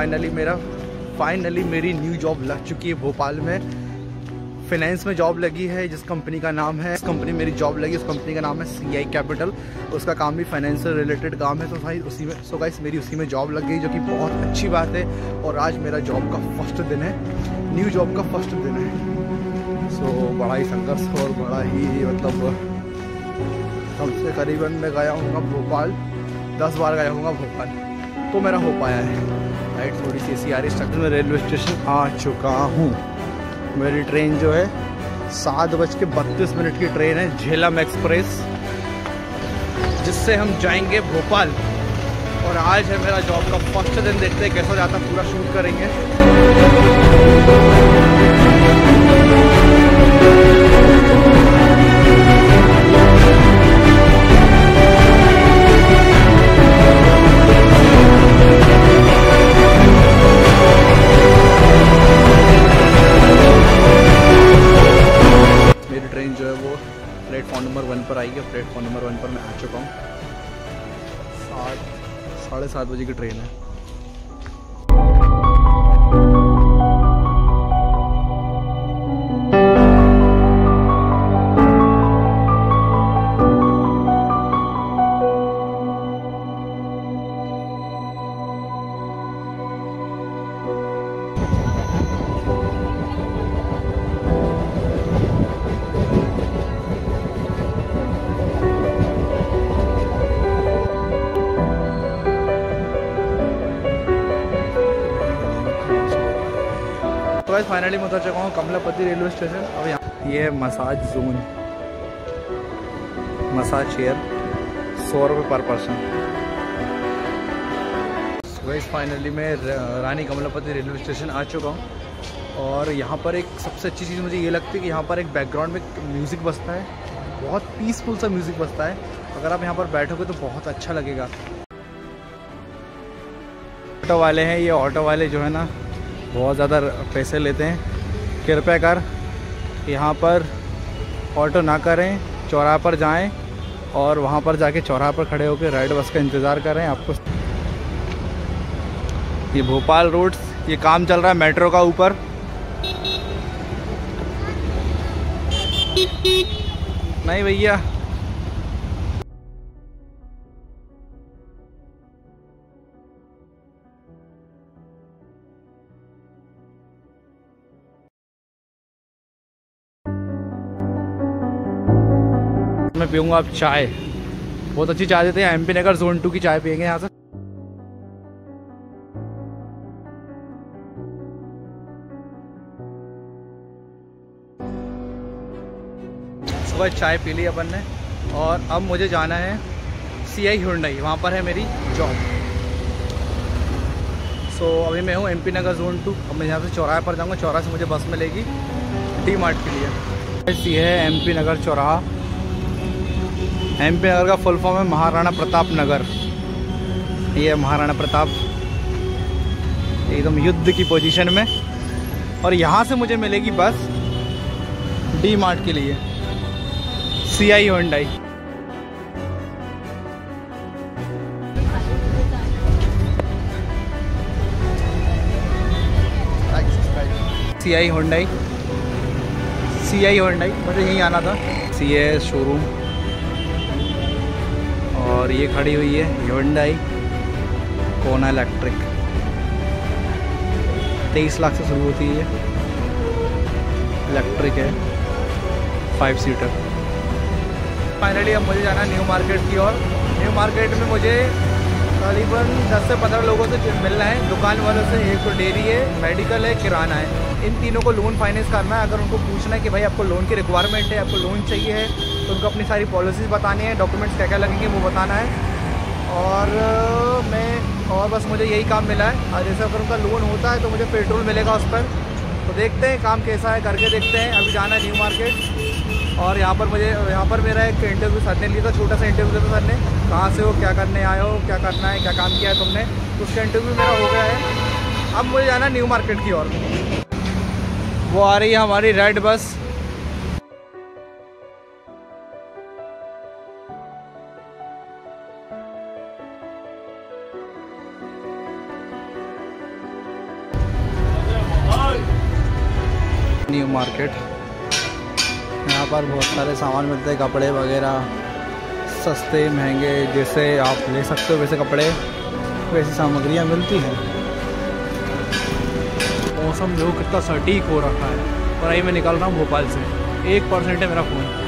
Finally मेरा finally मेरी new job लग चुकी है भोपाल में। फाइनेंस में जॉब लगी है, जिस कंपनी का नाम है कंपनी मेरी जॉब लगी, उस कंपनी का नाम है सी आई कैपिटल उसका काम भी फाइनेंस से रिलेटेड काम है तो भाई उसी में सो गाइस मेरी उसी में जॉब लग गई, जो कि बहुत अच्छी बात है, और आज मेरा जॉब का फ़र्स्ट दिन है। न्यू जॉब का फ़र्स्ट दिन है। सो बड़ा ही संघर्ष और बड़ा ही मतलब कम से करीबन मैं गया हूँ भोपाल। दस बार गया हूँ भोपाल। तो मेरा हो पाया है। राइट थोड़ी सी ऐसी आ रही है। में रेलवे स्टेशन आ चुका हूँ। मेरी ट्रेन जो है, सात बज के बत्तीस मिनट की ट्रेन है, झेलम एक्सप्रेस, जिससे हम जाएँगे भोपाल। और आज है मेरा जॉब का फ़र्स्ट दिन, देखते हैं कैसा जाता पूरा शूट करेंगे। नंबर और प्लेटफॉर्म नंबर वन पर मैं आ चुका हूँ। सात साढ़े सात बजे की ट्रेन है। तो फाइनली मैं उतर चुका हूँ कमलापति रेलवे स्टेशन। अब यहाँ ये मसाज जोन मसाज चेयर सौ रुपये पर पर्सन वही फाइनली मैं रानी कमलापति रेलवे स्टेशन आ चुका हूँ। और यहाँ पर एक सबसे अच्छी चीज़ मुझे ये लगती है कि यहाँ पर एक बैकग्राउंड में म्यूज़िक बजता है। बहुत पीसफुल सा म्यूज़िक बजता है। अगर आप यहाँ पर बैठोगे तो बहुत अच्छा लगेगा। ऑटो वाले हैं, ये ऑटो वाले जो है ना बहुत ज़्यादा पैसे लेते हैं। कृपया कर, यहाँ पर ऑटो ना करें, चौराहा पर जाएँ और वहाँ पर जाके चौराहा पर खड़े होकर राइड बस का इंतज़ार करें। आपको ये भोपाल रोड ये काम चल रहा है मेट्रो का ऊपर। नहीं भैया मैं पीऊँगा अब चाय। बहुत अच्छी चाय देते हैं M P Nagar zone two की चाय पियेंगे यहाँ से। सुबह चाय पी ली अपन ने और अब मुझे जाना है सी आई हुंडई वहाँ पर है मेरी जॉब सो so, अभी मैं हूँ M P Nagar zone two अब मैं यहाँ से चौराहे पर जाऊँगा चौराहे से मुझे बस मिलेगी डी मार्ट के लिए। ये है एम पी नगर चौराहा। एम पी नगर का फुल फॉर्म है महाराणा प्रताप नगर। ये महाराणा प्रताप। एकदम युद्ध की पोजीशन में। और यहाँ से मुझे मिलेगी बस डी मार्ट के लिए। C I Hyundai C I Hyundai C I Hyundai मुझे यहीं आना था। सी ए शोरूम और ये खड़ी हुई है ह्यूंडई कोना इलेक्ट्रिक तेईस लाख से शुरू होती है। इलेक्ट्रिक है। फाइव सीटर फाइनली अब मुझे जाना न्यू मार्केट की और न्यू मार्केट में मुझे करीबन 10 से 15 लोगों से मिलना है। दुकान वालों से एक तो डेयरी है, मेडिकल है, किराना है। इन तीनों को लोन फाइनेंस करना है। अगर उनको पूछना है कि भाई आपको लोन की रिक्वायरमेंट है, आपको लोन चाहिए है तो उनको अपनी सारी पॉलिसीज़ बतानी है डॉक्यूमेंट्स क्या क्या लगेंगे वो बताना है। और मैं, और बस मुझे यही काम मिला है। और जैसे अगर उनका लोन होता है तो मुझे पेट्रोल मिलेगा उस पर। तो देखते हैं, काम कैसा है, करके देखते हैं। अभी जाना है न्यू मार्केट और यहाँ पर मुझे, यहाँ पर मेरा एक इंटरव्यू सर ने लिया था, छोटा सा इंटरव्यू लिया था सर ने। कहाँ से हो, क्या करने आए हो, क्या करना है, क्या काम किया है तुमने? उसका इंटरव्यू मेरा हो गया है। अब मुझे जाना न्यू मार्केट की ओर। वो आ रही है हमारी रेड बस न्यू मार्केट यहाँ पर बहुत सारे सामान मिलते हैं, कपड़े वगैरह, सस्ते, महँगे, जैसे आप ले सकते हो वैसे कपड़े, वैसी सामग्रियाँ मिलती हैं। मौसम जो कितना सटीक हो रखा है। और अभी मैं निकल रहा हूँ भोपाल से। एक परसेंट है मेरा फ़ोन।